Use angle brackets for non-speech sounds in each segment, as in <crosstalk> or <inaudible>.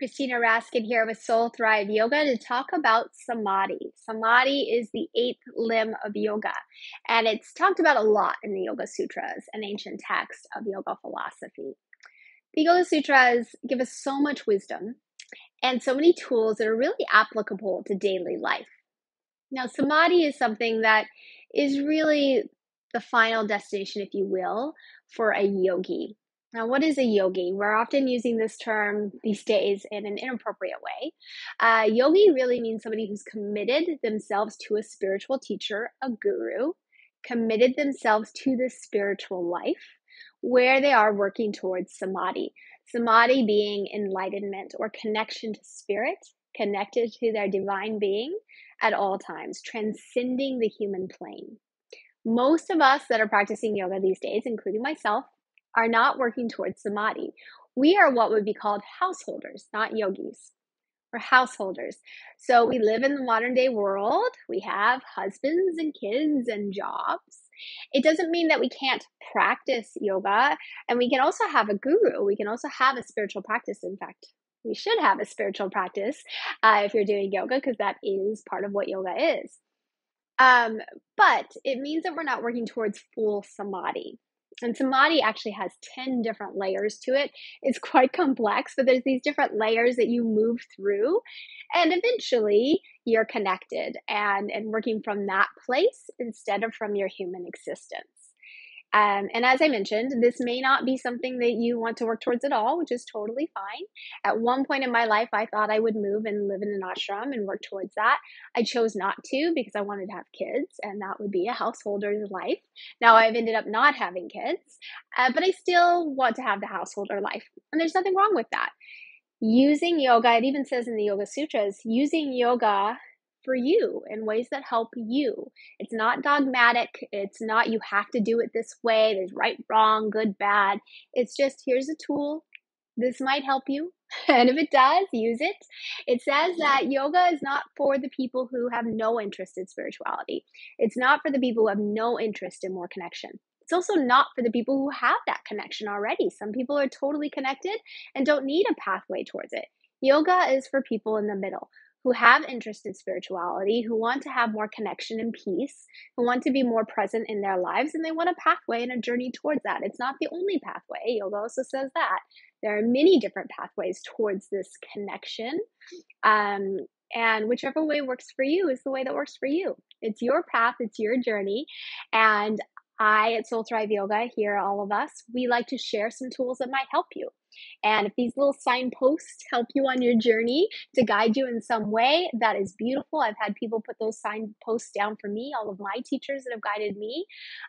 Christina Raskin here with Soul Thrive Yoga to talk about samadhi. Samadhi is the eighth limb of yoga, and it's talked about a lot in the Yoga Sutras, an ancient text of yoga philosophy. The Yoga Sutras give us so much wisdom and so many tools that are really applicable to daily life. Now, samadhi is something that is really the final destination, if you will, for a yogi. Now, what is a yogi? We're often using this term these days in an inappropriate way. Uh, yogi really means somebody who's committed themselves to a spiritual teacher, a guru, committed themselves to this spiritual life where they are working towards samadhi. Samadhi being enlightenment or connection to spirit, connected to their divine being at all times, transcending the human plane. Most of us that are practicing yoga these days, including myself, are not working towards samadhi. We are what would be called householders, not yogis. We're householders. So we live in the modern day world. We have husbands and kids and jobs. It doesn't mean that we can't practice yoga. And we can also have a guru. We can also have a spiritual practice. In fact, we should have a spiritual practice uh, if you're doing yoga, because that is part of what yoga is. Um, but it means that we're not working towards full samadhi. And samadhi actually has 10 different layers to it. It's <laughs> quite complex, but there's these different layers that you move through. And eventually you're connected and, and working from that place instead of from your human existence. Um, and as I mentioned, this may not be something that you want to work towards at all, which is totally fine. At one point in my life, I thought I would move and live in an ashram and work towards that. I chose not to because I wanted to have kids, and that would be a householder's life. Now I've ended up not having kids, uh, but I still want to have the householder life. And there's nothing wrong with that. Using yoga, it even says in the Yoga Sutras, using yoga for you in ways that help you. It's not dogmatic. It's not you have to do it this way. There's right, wrong, good, bad. It's just here's a tool. This might help you. <laughs> And if it does, use it. It says that yoga is not for the people who have no interest in spirituality. It's not for the people who have no interest in more connection. It's also not for the people who have that connection already. Some people are totally connected and don't need a pathway towards it. Yoga is for people in the middle who have interest in spirituality, who want to have more connection and peace, who want to be more present in their lives, and they want a pathway and a journey towards that. It's not the only pathway. Yoga also says that. There are many different pathways towards this connection. Um, and whichever way works for you is the way that works for you. It's your path, it's your journey. And I at Soul Thrive Yoga, here, all of us, we like to share some tools that might help you. And if these little signposts help you on your journey to guide you in some way, that is beautiful. I've had people put those signposts down for me, all of my teachers that have guided me.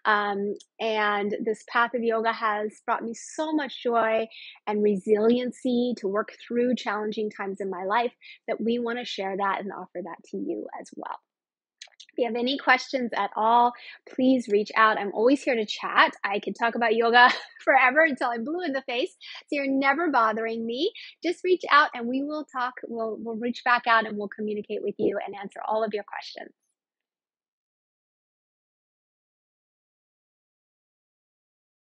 Um, and this path of yoga has brought me so much joy and resiliency to work through challenging times in my life that we want to share that and offer that to you as well. You have any questions at all, please reach out. I'm always here to chat. I can talk about yoga <laughs> forever until I'm blue in the face. So you're never bothering me. Just reach out and we will talk. We'll, we'll reach back out and we'll communicate with you and answer all of your questions.